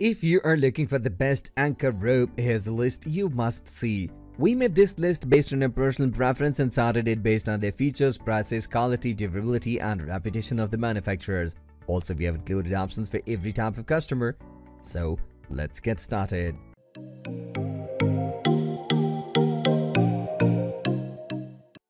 If you are looking for the best anchor rope, here's the list you must see. We made this list based on a personal preference and started it based on their features, prices, quality, durability, and reputation of the manufacturers. Also, we have included options for every type of customer. So, let's get started.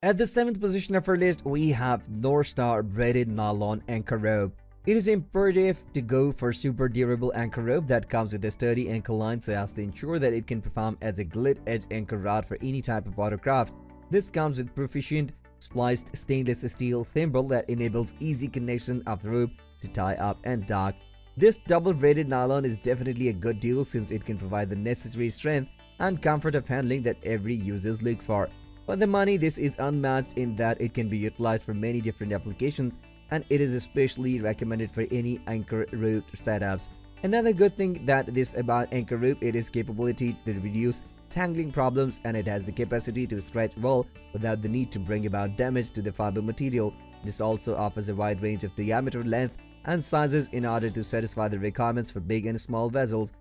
At the 7th position of our list, we have Norestar Braided Nylon Anchor Rope. It is imperative to go for super durable anchor rope that comes with a sturdy anchor line so as to ensure that it can perform as a gilt edge anchor rod for any type of watercraft. This comes with proficient spliced stainless steel thimble that enables easy connection of the rope to tie up and dock. This double braided nylon is definitely a good deal since it can provide the necessary strength and comfort of handling that every users look for. For the money, this is unmatched in that it can be utilized for many different applications and it is especially recommended for any anchor rope setups. Another good thing that this about anchor rope it is capability to reduce tangling problems and it has the capacity to stretch well without the need to bring about damage to the fiber material. This also offers a wide range of diameter, length, and sizes in order to satisfy the requirements for big and small vessels.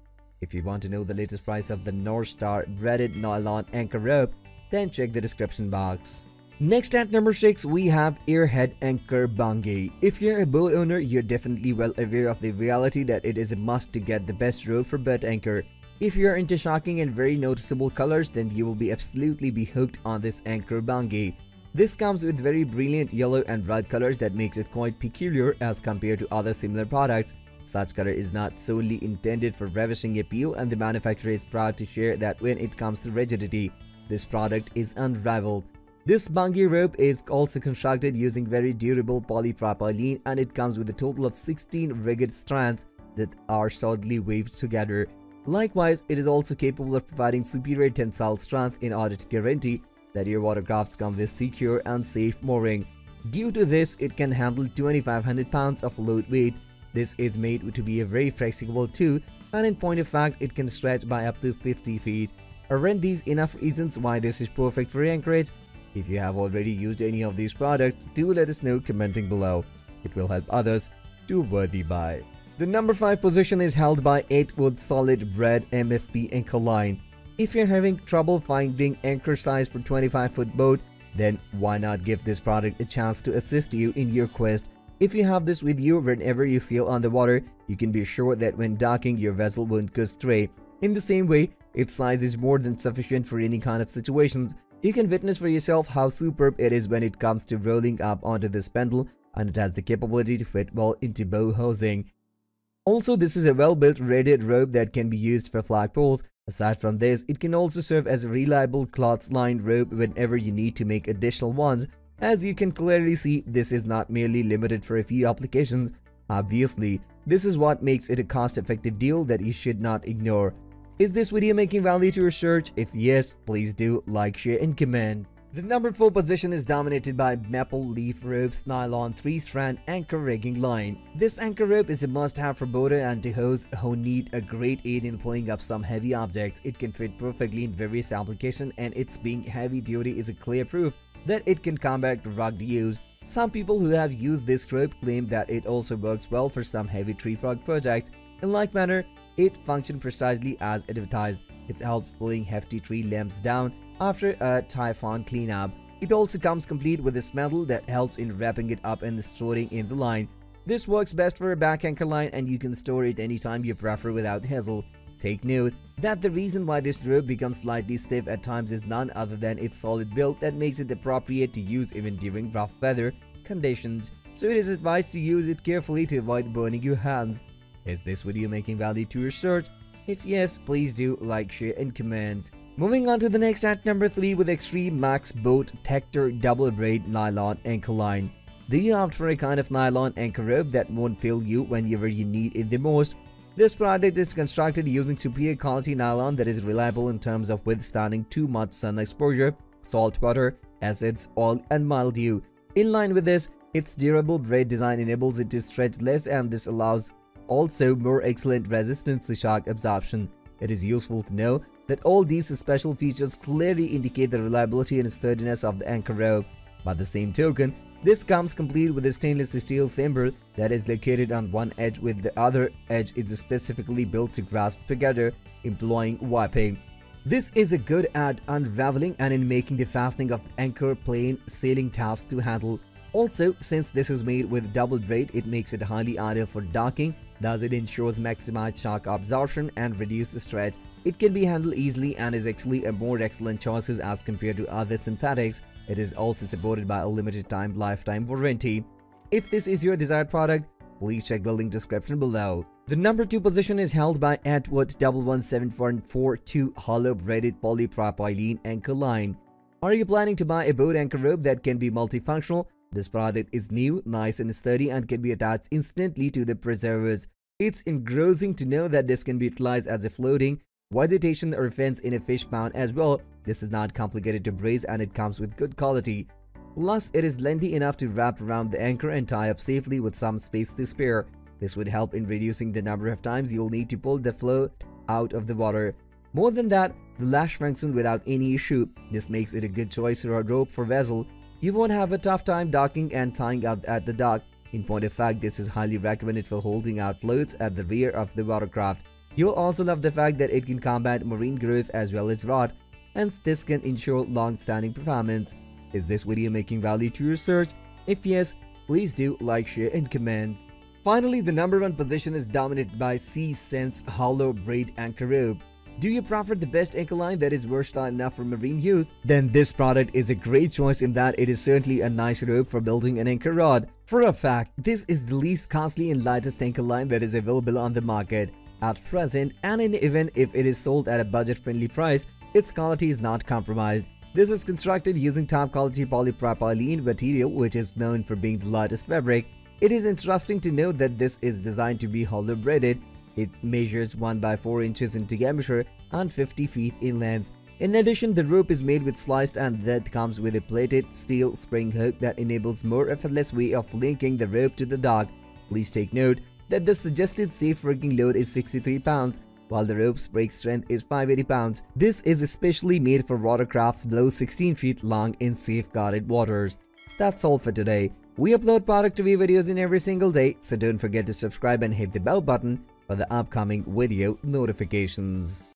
If you want to know the latest price of the Norestar braided nylon anchor rope, then check the description box. Next at number 6, we have Airhead Anchor Bungee. If you're a boat owner, you're definitely well aware of the reality that it is a must to get the best rope for boat anchor. If you're into shocking and very noticeable colors, then you will be absolutely be hooked on this Anchor Bungee. This comes with very brilliant yellow and red colors that makes it quite peculiar as compared to other similar products. Such color is not solely intended for ravishing appeal and the manufacturer is proud to share that when it comes to rigidity, this product is unrivaled. This bungee rope is also constructed using very durable polypropylene and it comes with a total of 16 rigid strands that are solidly weaved together. Likewise, it is also capable of providing superior tensile strength in order to guarantee that your watercrafts come with secure and safe mooring. Due to this, it can handle 2500 pounds of load weight. This is made to be a very flexible too and in point of fact, it can stretch by up to 50 feet. Aren't these enough reasons why this is perfect for anchorage? If you have already used any of these products, do let us know commenting below. It will help others to worthy buy. The number 5 position is held by Attwood solid braid MFP anchor line. If you're having trouble finding anchor size for 25-foot boat, then why not give this product a chance to assist you in your quest. If you have this with you whenever you sail on the water, you can be sure that when docking your vessel won't go stray. In the same way, its size is more than sufficient for any kind of situations you can witness for yourself how superb it is when it comes to rolling up onto this spindle and it has the capability to fit well into bow housing. Also, this is a well-built rated rope that can be used for flagpoles. Aside from this, it can also serve as a reliable cloth-lined rope whenever you need to make additional ones. As you can clearly see, this is not merely limited for a few applications. Obviously, this is what makes it a cost-effective deal that you should not ignore. Is this video making value to your search? If yes, please do like, share and comment. The number 4 position is dominated by Maple Leaf Rope's nylon 3-strand anchor rigging line. This anchor rope is a must-have for boater and hosts who need a great aid in pulling up some heavy objects. It can fit perfectly in various applications and its being heavy duty is a clear proof that it can combat rugged use. Some people who have used this rope claim that it also works well for some heavy tree frog projects. In like manner, it functioned precisely as advertised. It helps pulling hefty tree limbs down after a typhoon cleanup. It also comes complete with a spindle that helps in wrapping it up and storing in the line. This works best for a back anchor line and you can store it anytime you prefer without hassle. Take note that the reason why this rope becomes slightly stiff at times is none other than its solid build that makes it appropriate to use even during rough weather conditions, so it is advised to use it carefully to avoid burning your hands. Is this video making value to your search? If yes, please do like, share and comment. Moving on to the next at number 3 with Extreme Max Boat Tector Double Braid Nylon Anchor Line. Do you opt for a kind of nylon anchor rope that won't fail you whenever you need it the most? This product is constructed using superior quality nylon that is reliable in terms of withstanding too much sun exposure, salt water, acids, oil, and mildew. In line with this, its durable braid design enables it to stretch less and this allows also more excellent resistance to shock absorption. It is useful to know that all these special features clearly indicate the reliability and sturdiness of the anchor rope. By the same token, This comes complete with a stainless steel thimble that is located on one edge with the other edge is specifically built to grasp together, employing wiping. This is a good at unraveling and in making the fastening of the anchor plain sailing task to handle. Also, since this is made with double braid, it makes it highly ideal for docking, thus it ensures maximized shock absorption and reduced stretch. It can be handled easily and is actually a more excellent choice as compared to other synthetics. It is also supported by a limited time lifetime warranty. If this is your desired product, please check the link description below. The number 2 position is held by Attwood 11742 hollow braided polypropylene anchor line. Are you planning to buy a boat anchor rope that can be multifunctional? This product is new, nice and sturdy and can be attached instantly to the preservers. It's engrossing to know that this can be utilized as a floating vegetation or fence in a fish pond as well. This is not complicated to brace and it comes with good quality. Plus, it is lengthy enough to wrap around the anchor and tie up safely with some space to spare. This would help in reducing the number of times you'll need to pull the float out of the water. More than that, the lash functions without any issue. This makes it a good choice for a rope for vessel you won't have a tough time docking and tying up at the dock. In point of fact, this is highly recommended for holding out floats at the rear of the watercraft. You'll also love the fact that it can combat marine growth as well as rot, and this can ensure long-standing performance. Is this video making value to your search? If yes, please do like, share and comment. Finally, the number one position is dominated by SeaSense Hollow Braid Anchor Rope. Do you prefer the best anchor line that is versatile enough for marine use? Then this product is a great choice in that it is certainly a nice rope for building an anchor rod. For a fact, this is the least costly and lightest anchor line that is available on the market. At present, and in even if it is sold at a budget-friendly price, its quality is not compromised. This is constructed using top-quality polypropylene material which is known for being the lightest fabric. It is interesting to note that this is designed to be hollow braided it measures 1 by 4 inches in diameter and 50 feet in length. In addition, the rope is made with sliced and that comes with a plated steel spring hook that enables more effortless way of linking the rope to the dock. Please take note that the suggested safe working load is 63 pounds while the rope's break strength is 580 pounds. This is especially made for watercrafts below 16 feet long in safeguarded waters. That's all for today. We upload product review videos in every single day, so don't forget to subscribe and hit the bell button for the upcoming video notifications.